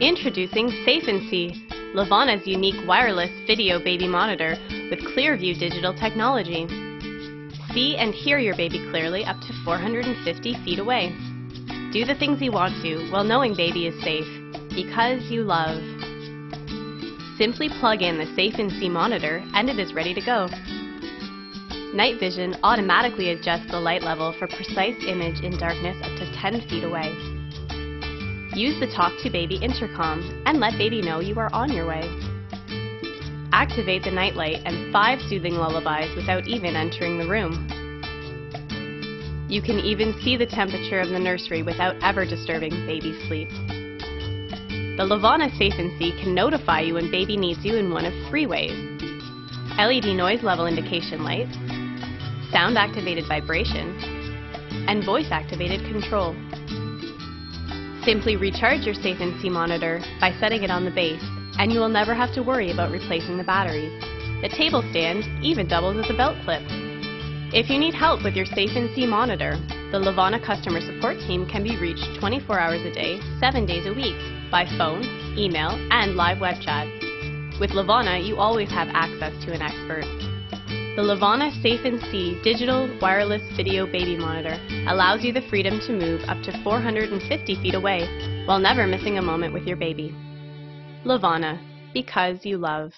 Introducing Safe N'See, Levana's unique wireless video baby monitor with Clearview digital technology. See and hear your baby clearly up to 450 feet away. Do the things you want to while knowing baby is safe, because you love. Simply plug in the Safe N'See monitor and it is ready to go. Night Vision automatically adjusts the light level for precise image in darkness up to 10 feet away. Use the Talk to Baby intercom and let baby know you are on your way. Activate the nightlight and five soothing lullabies without even entering the room. You can even see the temperature of the nursery without ever disturbing baby's sleep. The Levana Safe N'See can notify you when baby needs you in one of three ways. LED noise level indication light, sound activated vibration, and voice activated control. Simply recharge your Safe See monitor by setting it on the base and you will never have to worry about replacing the batteries. The table stand even doubles as a belt clip. If you need help with your Safe See monitor, the Levana customer support team can be reached 24 hours a day, 7 days a week, by phone, email, and live web chat. With Levana, you always have access to an expert. The Levana Safe and See digital wireless video baby monitor allows you the freedom to move up to 450 feet away while never missing a moment with your baby. Levana, because you love.